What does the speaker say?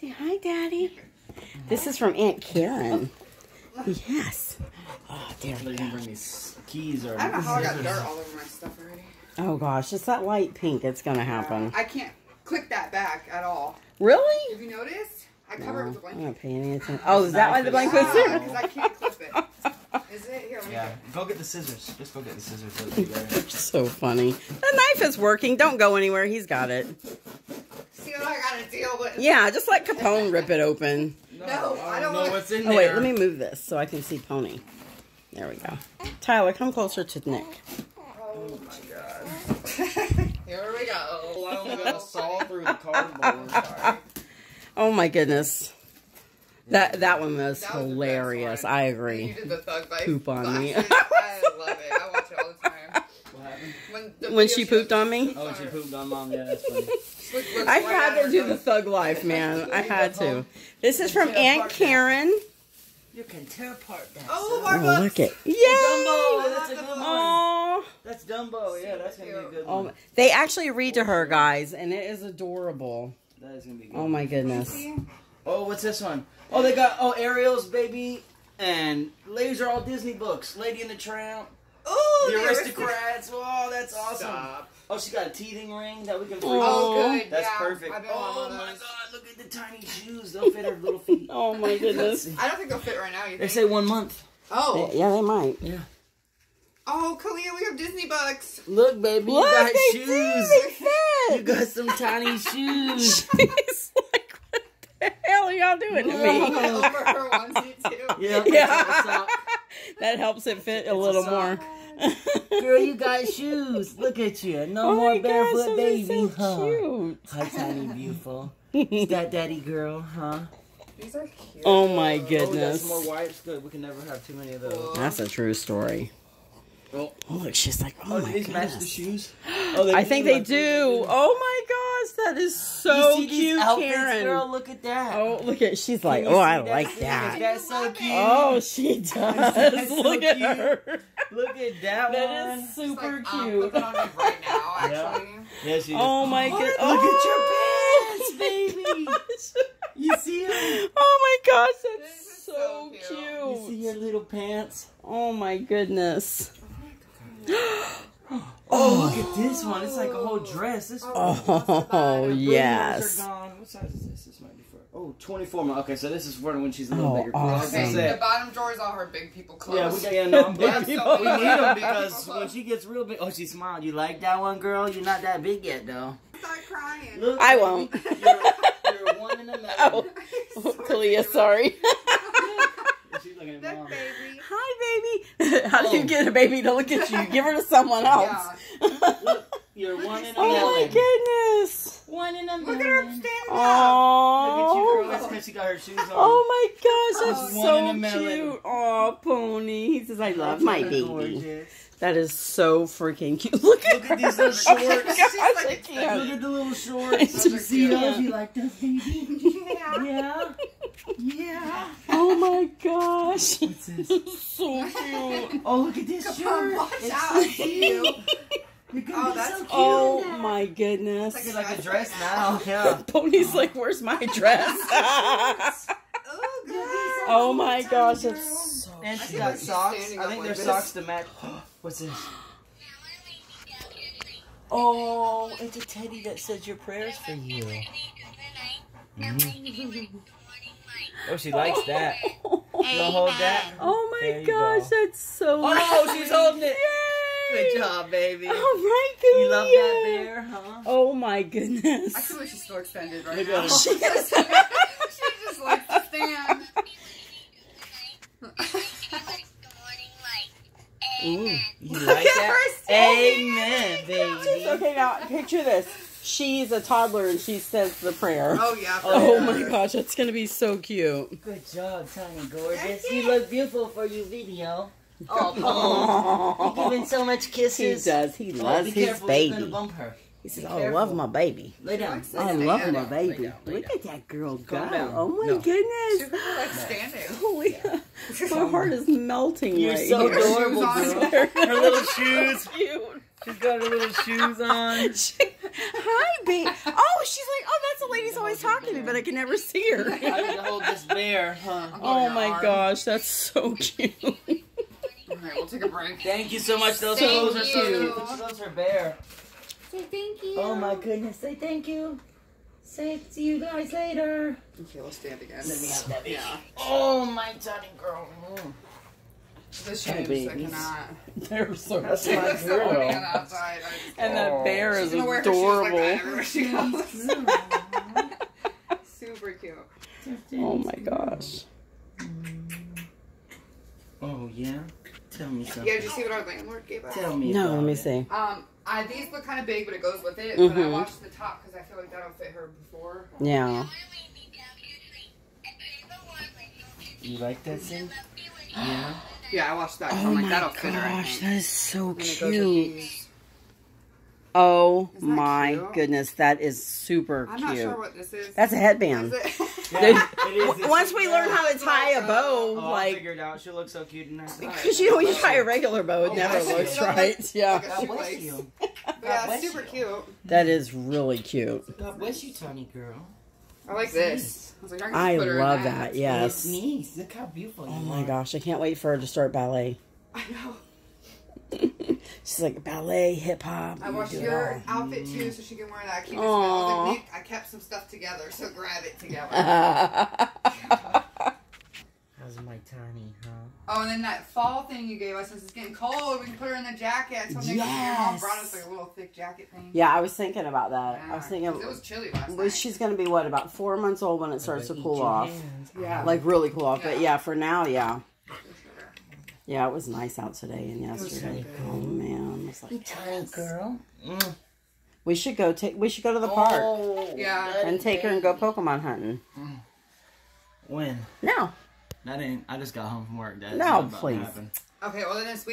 Say hi, Daddy. This is from Aunt Karen. Yes. Oh, there They're we gonna go. bring these keys or. I don't know how I got dirt all over my stuff already. Oh gosh, it's that light pink. It's gonna happen. I can't click that back at all. Really? Have you noticed? I cover it No, with a I'm blanket. not paying any attention. Oh, is that why the blanket was there? because I can't clip it. Is it? Here, Yeah, go get the scissors. Just go get the scissors. That'll be better. So funny. The knife is working. Don't go anywhere. He's got it. See what I gotta deal with? Yeah, just let Capone rip it open. No, I don't know want- what's in Oh there. wait, let me move this so I can see Pony. There we go. Tyler, come closer to Nick. Oh my god. Here we go. Oh, I only got a saw through the cardboard. Sorry. Oh my goodness. That that one was That was hilarious. one. I You agree. did the thug life. Poop on me. glasses. I love it. I watch it all the time. What happened? When, the When she pooped on me? Oh, she pooped on mom. Yeah, that's funny. Look- look I right had to do the thug life, man. I had to. This is from Aunt Karen. You can tear apart that. Oh, Oh, my look it. Yay! Dumbo. That's a good one. Oh, That's Dumbo. Yeah, that's gonna be a good oh, one. they actually read to her, guys, and it is adorable. That is gonna be oh, good. Oh my goodness. Oh, what's this one? Oh, they got oh Ariel's baby and ladies are all Disney books. Lady and the Tramp, Oh, the the Aristocrats. Oh, that's awesome. Stop. Oh, she got a teething ring that we can. Oh. Oh, good. That's yeah. perfect. I've been on Oh one of my those. God! Look at the tiny shoes. They'll fit her little feet. Oh my goodness. I don't think they'll fit right now. You They say one month. oh, Yeah, they might. Yeah. oh, Kalia, we have Disney bucks. Look, baby, Look, you got they shoes. do. You got some tiny shoes. She's like, what the hell are y'all doing to me? Over her onesie too. Yeah. Yeah. that helps it fit a It's a little sock. more. Girl, you got shoes. Look at you. No oh more my gosh, barefoot baby. so huh? cute. Hi, tiny beautiful. Is that daddy girl, huh? These are cute. Oh my Oh, we goodness. some more wipes. Good. We can never have too many of those. That's a true story. Oh. Oh, look, she's like, oh, Oh, my do these match the shoes? Oh, I think they do. Oh my gosh, that is so you see these cute, outfits, Karen. girl? Look at that. Oh, look at she's like, oh, see I like Is that. that so cute? Oh, she does. That's so look at cute. her. Look at that, That one. is It's super like, um, cute. put that on me right now, actually. Yeah, she Oh my goodness. Look god! at oh, your pants, baby. You see them? Oh my gosh, that's is so so cute. You see your little pants? Oh my goodness. Oh, Oh, look oh. at this one. It's like a whole dress. This Oh The yes. are gone. What size is this? This might be for. Oh, 24 months. Okay, so this is for when she's a little Oh, bigger. awesome. Okay, the bottom drawer is all her big people clothes. Yeah, we got. Yeah, no, I'm We have glad. so We need them because when she gets real big. Oh, she smiled. You like that one, girl? You're not that big yet, though. Start crying. Look, I won't. You're, you're one in a million. Oh, Kalia, sorry. She's looking at mom. baby. Hi, baby. How do you Oh. get a baby to look at you? Give her to someone else. Look, you're one in a million. oh my goodness. One in a million. Look at her standing up. Look at you, Oh. girl. That's oh. because she got her shoes on. Oh my gosh, that's Oh, one in so a cute. Oh, pony. He says, I love my baby. Gorgeous. That is so freaking cute. Oh, look at Look her. at these little Oh shorts. gosh, She's like I a can't. Look at the little shorts. It's you see cute. those? You like those, baby? Yeah. Yeah. Yeah. Oh my gosh. What's this? so cute. Oh, look at this Come shirt. watch It's out. so I you. You're gonna Oh, be that's so cute. Oh my goodness. It's It's like a dress now. Yeah. Pony's like, where's my dress? Oh, God. oh my gosh, that's so And she see got socks. I think like socks to match. What's this? Oh, it's a teddy that says your prayers for you. Mm-hmm. Oh, she likes that. You wanna hold that? Oh my gosh, go. that's so Oh, she's holding it. Yay! Good job, baby. Oh my goodness. You goodness. love that bear, huh? Oh my goodness. I feel like she's so extended right Look now. at her. she just likes to stand. Ooh, you Look like at that? her standing. Amen, baby. Okay, now picture this. She's a toddler and she says the prayer. Oh yeah. Oh sure. my gosh, that's gonna be so cute. Good job, Tiny Gorgeous. You look beautiful for your video. Oh, Oh, You're giving so much kisses. he kisses. does. He Oh, loves be his careful, You're gonna baby. bump her. He says, "Oh, I love my baby. Lay down. I love my baby. Look at that girl go. Oh my No. She goodness. really likes standing. Holy, my heart is melting You're right so here. adorable, Shoes on. girl. Her little shoes. Cute. She's got her little shoes on. She, Hi, babe. Oh, she's like, oh, that's the lady's always talking to me, but I can never see her. I need to hold this bear, huh? Oh my arm. gosh, that's so cute. Alright, we'll take a break. Thank you so much. Those, Thank those are so you. cute. She loves her bear. Say thank you. Oh my goodness. Say thank you. Say see you guys later. Okay, we'll stand again. Let me have that baby. Yeah. Oh my tiny girl. Mm. This Hi, shoes, I cannot. They're so That's cute. my It's so funny on girl. the outside. Just- And that bear is gonna shoes like that adorable. she goes. Super cute. Oh my gosh. Oh yeah. Tell me something. Yeah, did you see what our landlord gave us? Tell me. No, let me see. Um, I, these look kind of big, but it goes with it. But I Mhm. watched the top because I feel like that'll fit her before. Yeah. You like that thing? Yeah. Yeah, I watched that. 'cause Oh I'm like, my that'll fit her. I gosh, that is so And it goes with cute. Oh my cute? goodness, that is super cute. I'm not sure what this is. That's a headband. Is it? Yeah, Dude, w- Once we learn how to tie a bow, Oh, like, figure it out. She'll look so cute in that. because you know, you tie a regular bow, it Oh, never looks right. look- Yeah. Like a God bless you. Yeah, God it's bless super you. cute. That is really cute. God bless you, tiny girl. I like this. I was like, I, I put her in love that. that. Yes. It's nice. Look how beautiful oh you Oh my are. gosh, I can't wait for her to start ballet. I know. She's like ballet, hip hop. I watched your outfit too, so she can wear that. Keep. I was like, Nick, I kept some stuff together, so grab it together. How's my tiny, huh? Oh, and then that fall thing you gave us, since it's getting cold, we can put her in the jacket. So Nick, your mom Yes. brought us like a little thick jacket thing. yeah, I was thinking about that. I was thinking it was chilly last well, night. she's going to be what about four months old when it starts to cool off, hands. Yeah. like really cool off. But Yeah. yeah, for now, yeah, For sure. Yeah, it was nice out today and yesterday. so good. Oh man, I was like, Tiny girl. Mm. we should go take. We should go to the park Oh, Yeah. and take her and go Pokemon hunting. When? No, That ain't. I just got home from work. That No, not about please. Okay, well then this week.